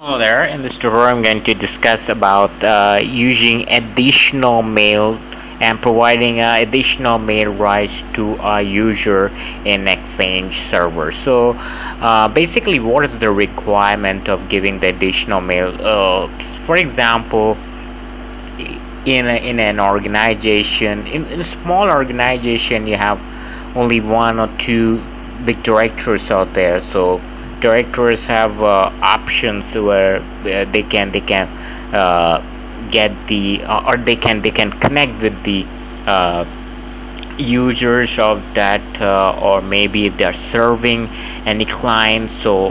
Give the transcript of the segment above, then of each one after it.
Hello there. In this tutorial, I'm going to discuss about uh, using additional mail and providing uh, additional mail rights to a user in Exchange server. So, uh, basically, what is the requirement of giving the additional mail? Uh, for example, in a, in an organization, in, in a small organization, you have only one or two big directories out there. So directors have uh, options where uh, they can they can uh, get the or they can they can connect with the uh, users of that uh, or maybe if they're serving any clients so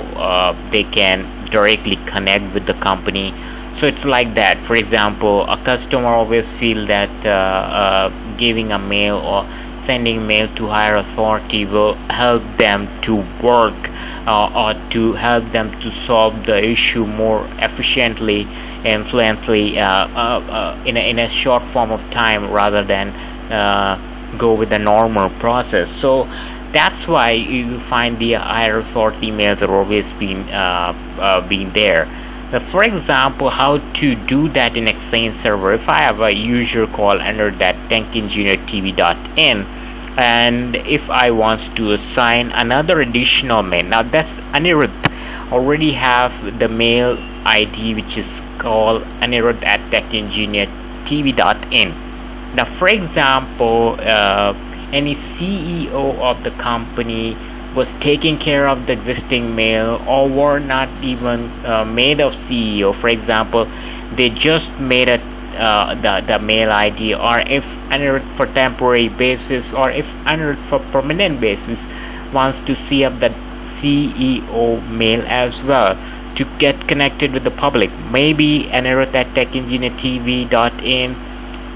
they can directly connect with the company. So it's like that. For example a customer always feel that uh, uh, giving a mail or sending mail to higher authority will help them to work uh, or to help them to solve the issue more efficiently and fluently uh, uh, uh, in, a, in a short form of time rather than go with the normal process so that's why you find the higher authority mails are always being uh, uh, being there now, for example, how to do that in Exchange server. If I have a user call under that techengineertv.in and if I want to assign another additional mail, now that's Anirudh already have the mail ID which is called Anirudh at techengineertv.in. Now, for example, uh, any CEO of the company was taking care of the existing mail or were not even uh, made of CEO for example they just made a uh, the, the mail ID or if under for temporary basis or if under for permanent basis wants to see up the CEO mail as well to get connected with the public. Maybe Anirudh at techengineertv.in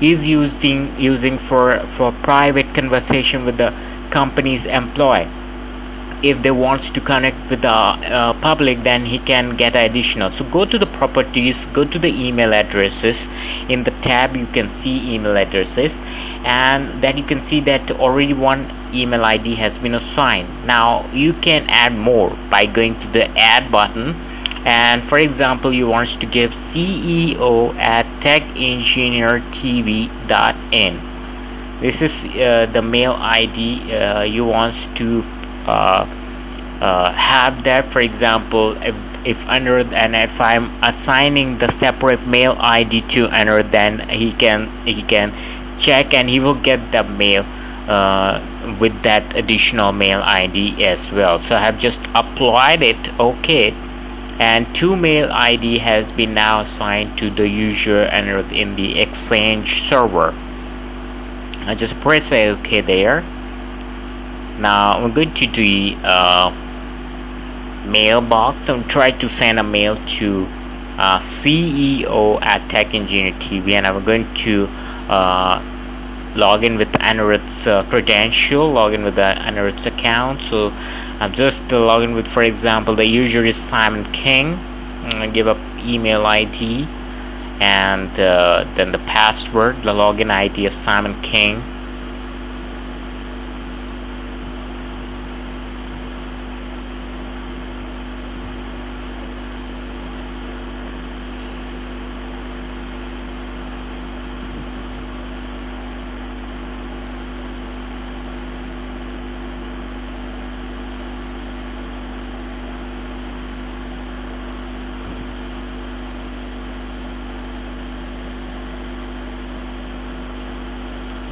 is using using for for private conversation with the company's employee. If they wants to connect with the uh, public then he can get additional. So go to the properties go to the email addresses. In the tab you can see email addresses. And then you can see that already one email id has been assigned. Now you can add more by going to the add button and for example you want to give ceo at techengineertv.in this is uh, the mail id uh, you want to uh, uh, have that. For example if, if Anirudh and if I'm assigning the separate mail ID to Anirudh then he can he can check and he will get the mail uh, with that additional mail ID as well. So I have just applied it. Okay and two mail ID has been now assigned to the user Anirudh in the exchange server. I just press OK there. Now I'm going to the uh, mailbox and try to send a mail to uh, CEO at Tech Engineer TV and I'm going to uh, log in with Anirudh's uh, credential log in with the Anirudh's account. So I'm just uh, logging with for example the user is Simon King. I give up email ID and uh, then the password the login ID of Simon King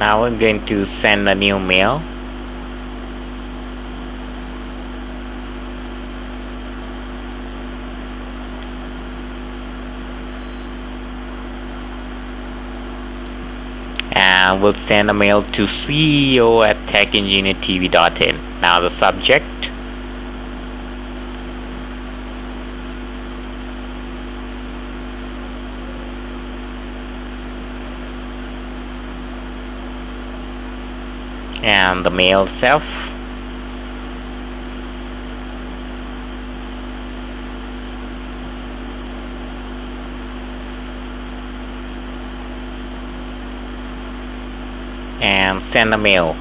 now I'm going to send a new mail. And we'll send a mail to CEO at techengineertv.in now the subject and the mail self. And send a mail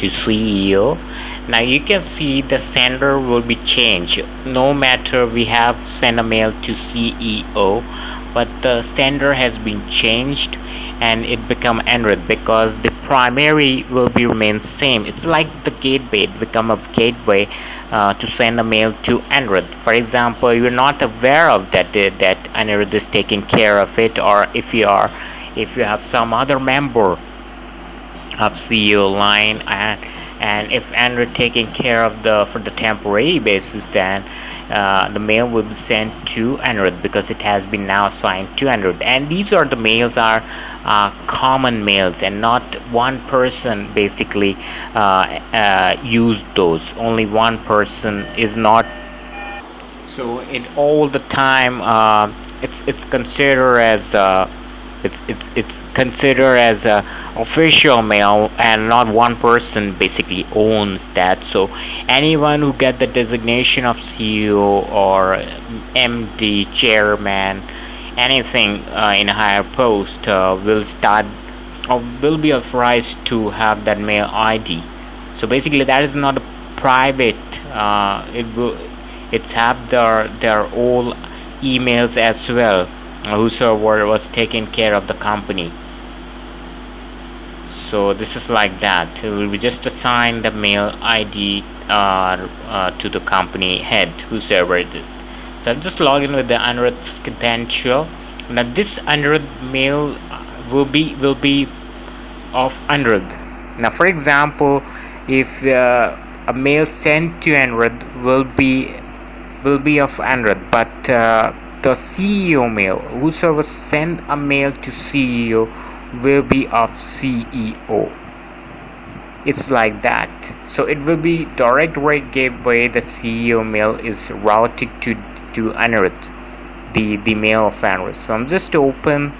to ceo now you can see the sender will be changed. No matter we have sent a mail to ceo but the sender has been changed and it become Anirudh because the primary will be remain same. It's like the gateway it become a gateway uh, to send a mail to Anirudh. For example you're not aware of that uh, that Anirudh is taking care of it or if you are if you have some other member of CEO line and and if Anirudh taking care of the for the temporary basis then uh, the mail will be sent to Anirudh because it has been now assigned to Anirudh. And these are the mails are uh, common mails and not one person basically uh, uh those. Only one person is not. So it all the time uh, it's it's considered as uh, it's it's it's considered as a official mail and not one person basically owns that. So anyone who get the designation of ceo or md chairman anything uh, in a higher post uh, will start or will be authorized to have that mail id so basically that is not a private uh, it will it's have their their all emails as well whosoever was taking care of the company. So this is like that. We just assign the mail id uh, uh, to the company head whosoever it is. So i'm just log in with the Anirudh credential. Now this Anirudh mail will be will be of Anirudh now for example if uh, a mail sent to Anirudh will be will be of Anirudh but uh, the CEO mail. Whosoever send a mail to CEO will be of CEO. It's like that. So it will be direct rate gateway. The CEO mail is routed to to Anirudh, the the mail of Anirudh. So I'm just open.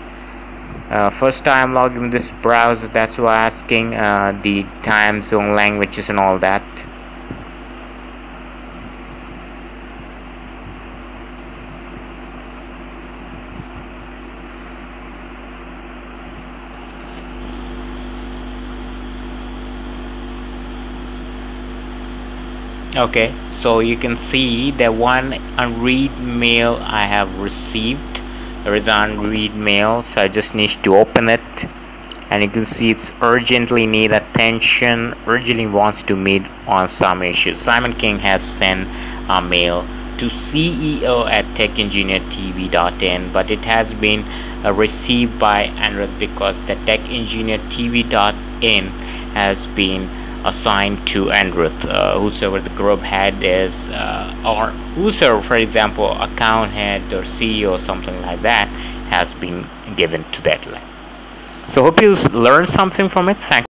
Uh, first time logging this browser. That's why asking uh, the time zone languages and all that. Okay so you can see the one unread mail I have received. There is unread mail so I just need to open it. And you can see it's urgently need attention urgently wants to meet on some issues. Simon King has sent a mail to CEO at techengineertv.in but it has been uh, received by Anirudh because the techengineertv.in has been assigned to Anirudh. Uh, whosoever the group head is uh, or whosoever for example account head or CEO or something like that has been given to that line so hope you learned something from it. Thank